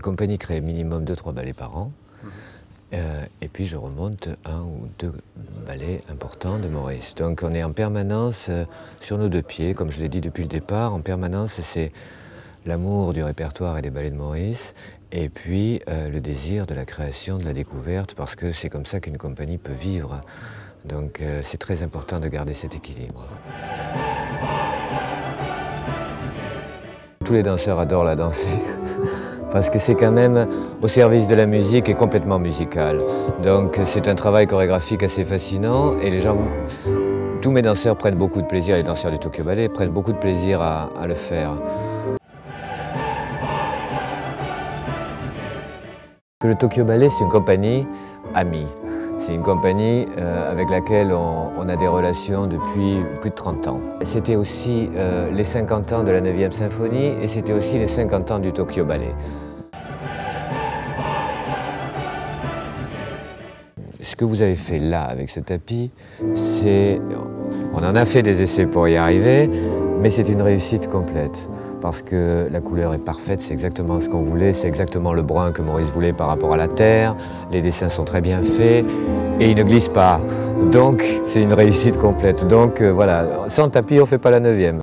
compagnie crée minimum 2-3 ballets par an. Euh, et puis je remonte un ou deux ballets importants de Maurice. Donc on est en permanence euh, sur nos deux pieds, comme je l'ai dit depuis le départ. En permanence, c'est l'amour du répertoire et des ballets de Maurice, et puis euh, le désir de la création, de la découverte, parce que c'est comme ça qu'une compagnie peut vivre. Donc c'est très important de garder cet équilibre. Tous les danseurs adorent la danser. parce que c'est quand même au service de la musique et complètement musical. Donc c'est un travail chorégraphique assez fascinant et les gens, tous mes danseurs prennent beaucoup de plaisir, les danseurs du Tokyo Ballet prennent beaucoup de plaisir à, le faire. Le Tokyo Ballet, c'est une compagnie amie. C'est une compagnie euh, avec laquelle on, a des relations depuis plus de 30 ans. C'était aussi euh, les 50 ans de la 9e symphonie et c'était aussi les 50 ans du Tokyo Ballet. Ce que vous avez fait là avec ce tapis, c'est... On en a fait des essais pour y arriver, mais c'est une réussite complète parce que la couleur est parfaite, c'est exactement ce qu'on voulait, c'est exactement le brun que Maurice voulait par rapport à la terre, les dessins sont très bien faits et ils ne glissent pas. Donc c'est une réussite complète. Donc euh, voilà, sans tapis on ne fait pas la neuvième.